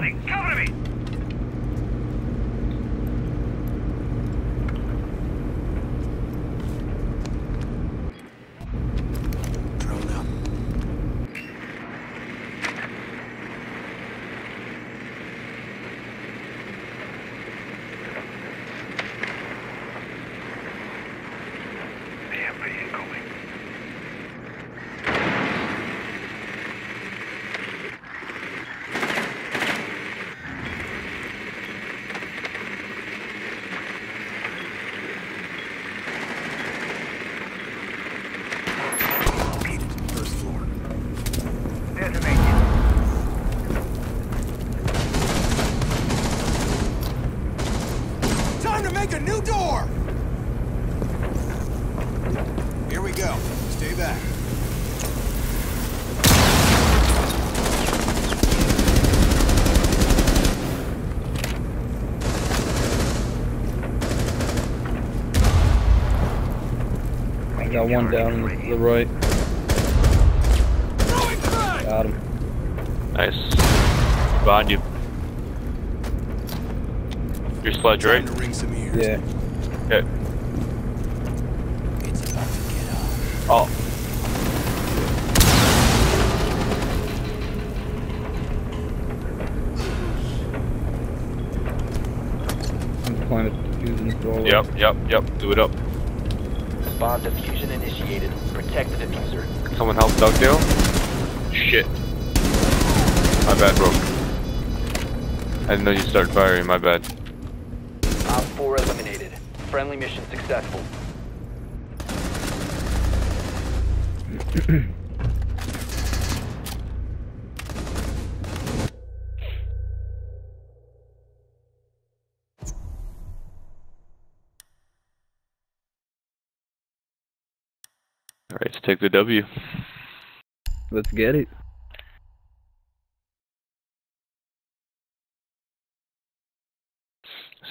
building. Cover me. Time to make a new door! Here we go. Stay back. I got one down to the right. Got him. Nice. Behind you. Your sledge, right? Time to ring some ears. Yeah. Okay. It's about to get up. Oh. I'm planning to use in the. Yep, yep, yep. Do it up. Bomb diffusion initiated. Protect the diffuser. Someone help Dugdale? Shit. My bad, bro. I didn't know you started firing, my bad. Op 4 eliminated. Friendly mission successful. Alright, let's take the W. Let's get it.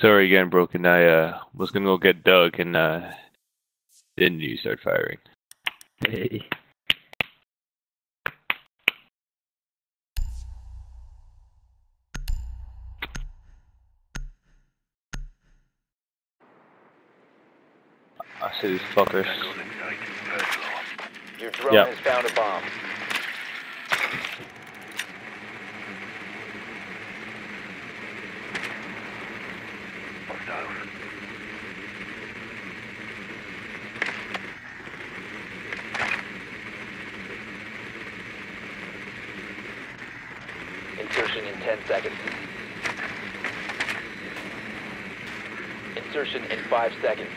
Sorry again, Broken. I uh, was gonna go get Doug and uh, didn't you start firing? Hey. I see these fuckers. Tangles in sight. First floor. Your drone Yep. has found a bomb. Insertion in 10 seconds. Insertion in 5 seconds.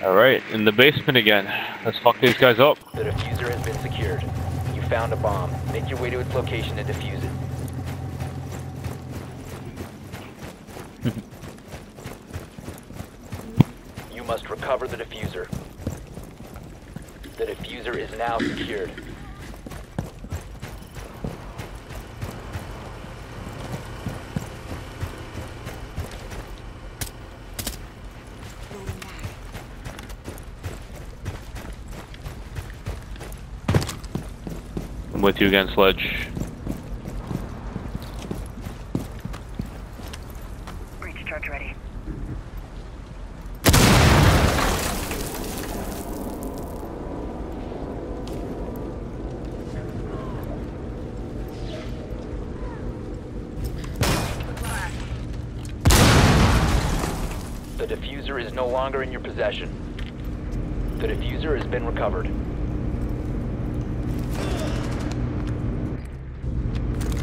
Alright, in the basement again. Let's fuck these guys up. The diffuser has been secured. You found a bomb. Make your way to its location and defuse it. you must recover the diffuser. The diffuser is now secured. I'm with you again, Sledge. Breach charge ready. The diffuser is no longer in your possession. The diffuser has been recovered.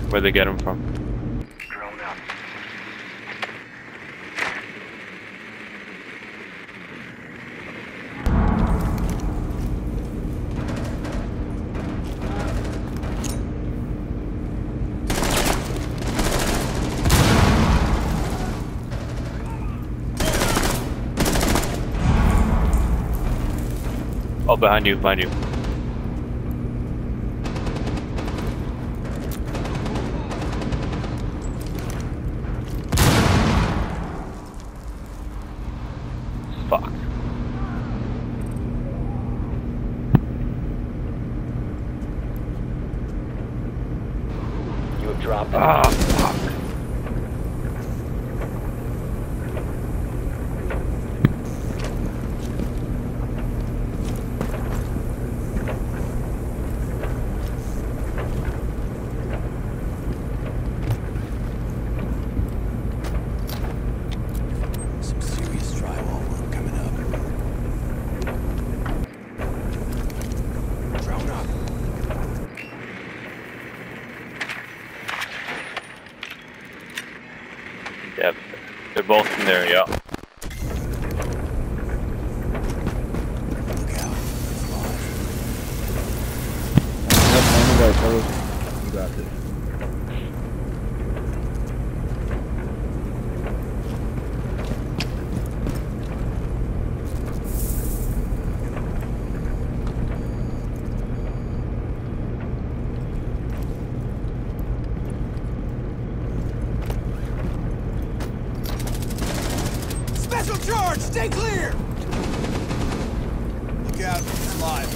Where'd they get him from? Oh, behind you, behind you. Fuck. You have dropped the Ah, Yeah, they're both in there, yeah. You got this. Special charge! Stay clear! Look out, it's live.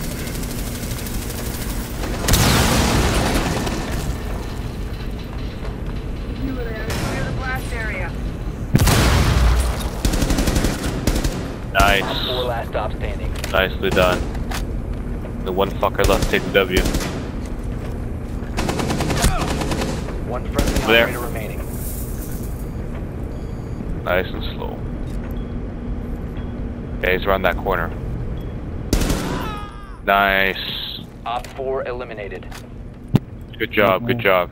Clear the blast area. Four last stop standing. Nicely done. The one fucker left take the W. One friendly There. operator remaining. Nice and slow. Okay, he's around that corner. Nice. Op 4 eliminated. Good job, good mm-hmm. job.